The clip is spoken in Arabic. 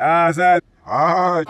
اسد آه،